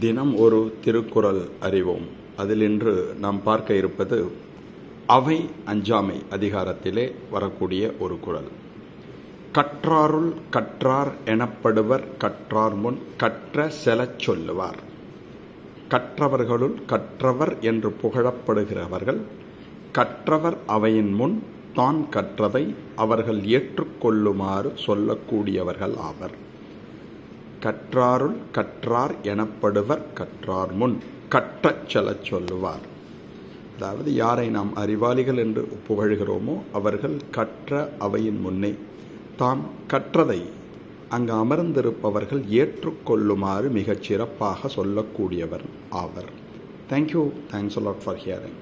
தினம் ஒரு திருக்குறள் அறிவோம். அதில் இன்று நாம் பார்க்க இருப்பது அவை அஞ்சாமை அதிகாரத்திலே வரக்கூடிய ஒரு குறள். கற்றாருள் கற்றார் எனப்படுவர் கற்றார் முன் கற்ற செலச் சொல்லுவார். கற்றவர்களுள் கற்றவர் என்று புகழப்படுகிறவர்கள் கற்றவர் அவையின் முன் தான் கற்றதை அவர்கள் ஏற்றுக்கொள்ளுமாறு சொல்லக்கூடியவர்கள் ஆவர். கற்றாருள் கற்றார் எனப்படுவர் கற்றார் முன். கற்றச் செல சொல்லுவார். அதாவது யாரை நாம் அறிவாளிகள் என்று புகழ்கிறோமோ அவர்கள் கற்ற அவையின் முன்னே தாம் கற்றதை அங்கு அமர்ந்திருப்பவர்கள் ஏற்றுக்கொள்ளுமாறு மிகச் சிறப்பாக சொல்லக்கூடியவர் ஆவர். Thank you thanks a lot for hearing